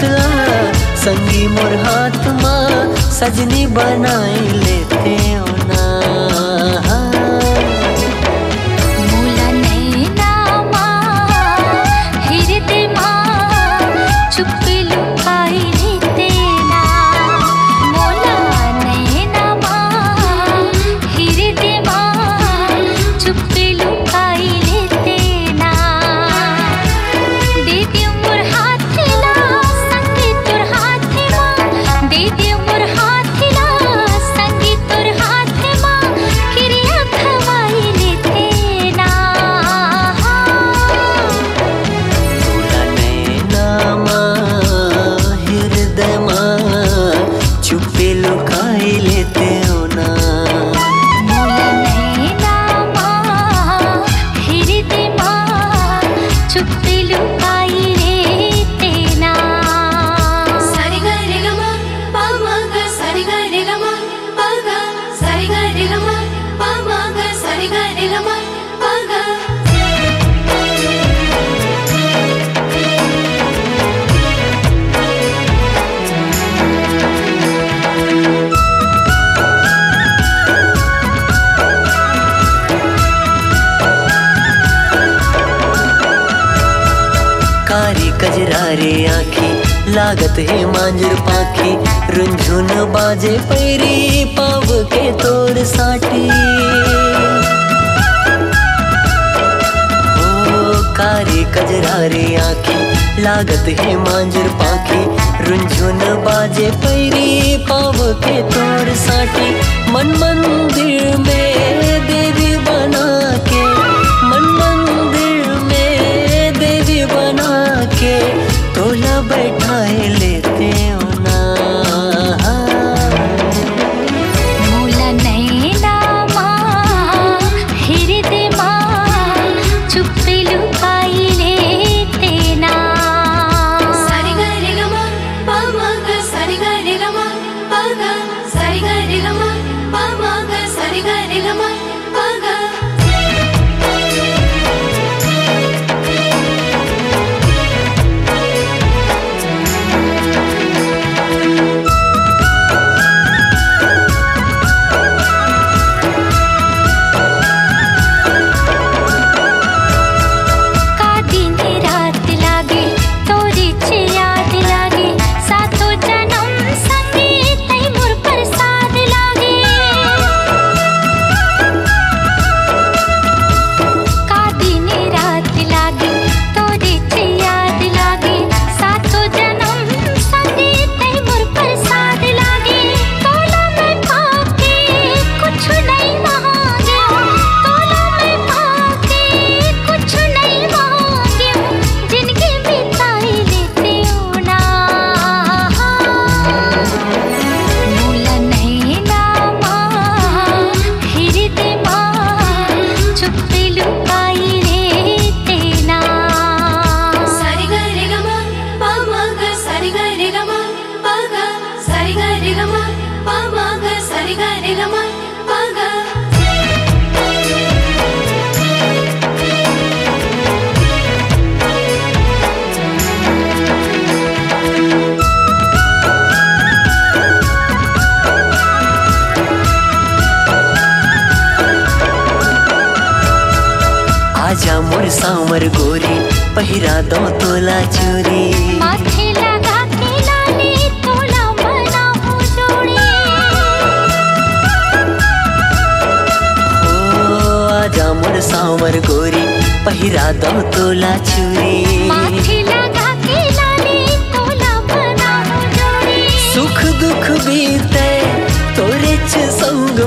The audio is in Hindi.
दे आ संगी मोर हाथ माँ सजनी बनाई लेते ना कारी कजरारे आखी, लागत है मांजर पाखी। रुंझुन बाजे पैरी, पाव के तोड़ साटी कारी कजरारे आखी, लागत है मांजर पाखी। रुंझुन बाजे पैरी, पाव के तोर साटी मन मंदिर में सांवर गोरी पहिरा दो तोला चोरी। माथे लगा के लाली तोला मना जोड़ी। ओ आजा मोर सांवर गोरी पहिरा दो तोला चोरी। माथे लगा के लाली तोला मना जोड़ी। सुख दुख बीते तोरे छ संग